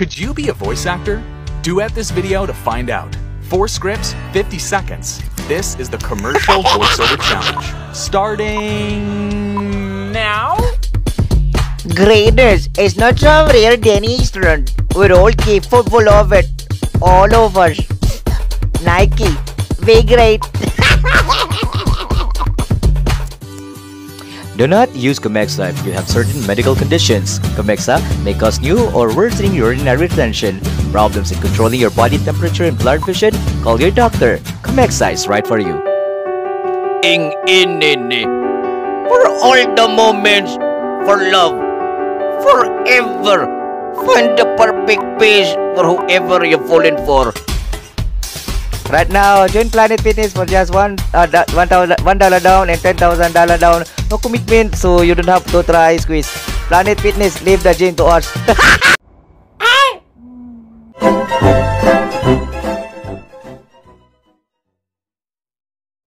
Could you be a voice actor? Duet this video to find out. Four scripts, 50 seconds. This is the commercial voiceover challenge. Starting now. Graders, it's not so rare Danny Eastern. We're all capable of it. All of us. Nike, be great. Do not use Comexa if you have certain medical conditions. Comexa may cause new or worsening urinary retention, problems in controlling your body temperature and blood vision. Call your doctor. Comexa is right for you. Ing inini. For all the moments, for love, forever. Find the perfect piece for whoever you've fallen for. Right now, join Planet Fitness for just one uh, one dollar down and ten thousand dollar down. No commitment, so you don't have to try squeeze. Planet Fitness, leave the gym to us.